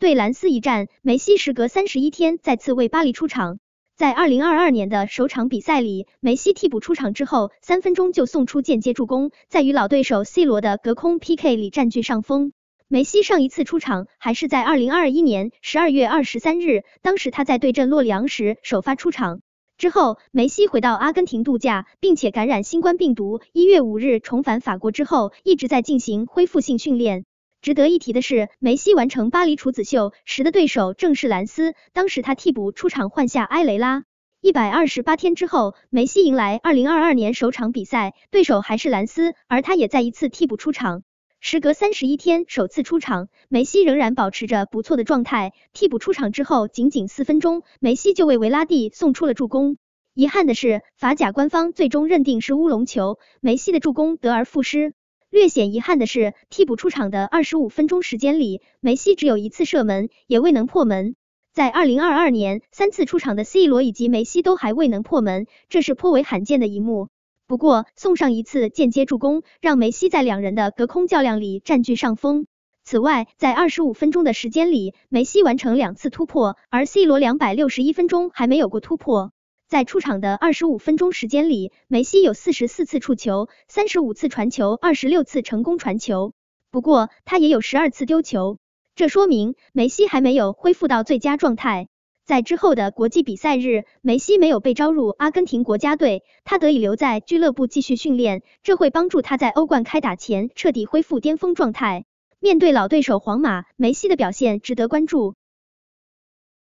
对兰斯一战，梅西时隔三十一天再次为巴黎出场。在二零二二年的首场比赛里，梅西替补出场之后，三分钟就送出间接助攻，在与老对手 C 罗的隔空 PK 里占据上风。梅西上一次出场还是在二零二一年十二月二十三日，当时他在对阵洛里昂时首发出场。之后，梅西回到阿根廷度假，并且感染新冠病毒。一月五日重返法国之后，一直在进行恢复性训练。值得一提的是，梅西完成巴黎处子秀时的对手正是兰斯，当时他替补出场换下埃雷拉。一百二十八天之后，梅西迎来二零二二年首场比赛，对手还是兰斯，而他也再一次替补出场。时隔三十一天首次出场，梅西仍然保持着不错的状态。替补出场之后，仅仅四分钟，梅西就为维拉蒂送出了助攻。遗憾的是，法甲官方最终认定是乌龙球，梅西的助攻得而复失。略显遗憾的是，替补出场的二十五分钟时间里，梅西只有一次射门，也未能破门。在二零二二年，三次出场的 C 罗以及梅西都还未能破门，这是颇为罕见的一幕。不过，送上一次间接助攻，让梅西在两人的隔空较量里占据上风。此外，在二十五分钟的时间里，梅西完成两次突破，而 C 罗两百六十一分钟还没有过突破。在出场的二十五分钟时间里，梅西有四十四次触球，三十五次传球，二十六次成功传球。不过，他也有十二次丢球，这说明梅西还没有恢复到最佳状态。在之后的国际比赛日，梅西没有被招入阿根廷国家队，他得以留在俱乐部继续训练，这会帮助他在欧冠开打前彻底恢复巅峰状态。面对老对手皇马，梅西的表现值得关注。